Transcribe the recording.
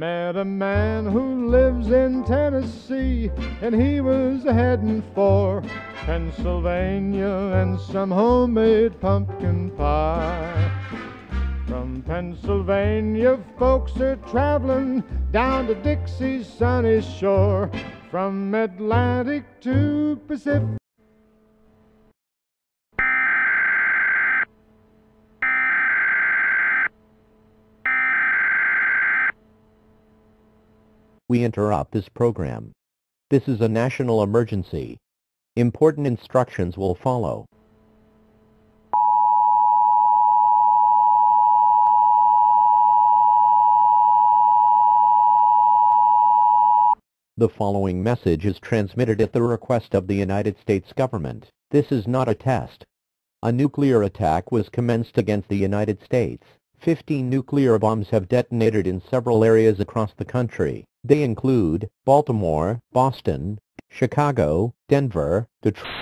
Met a man who lives in Tennessee, and he was heading for Pennsylvania and some homemade pumpkin pie. From Pennsylvania, folks are traveling down to Dixie's sunny shore. From Atlantic to Pacific. We interrupt this program. This is a national emergency. Important instructions will follow. The following message is transmitted at the request of the United States government. This is not a test. A nuclear attack was commenced against the United States. Fifteen nuclear bombs have detonated in several areas across the country. They include Baltimore, Boston, Chicago, Denver, Detroit,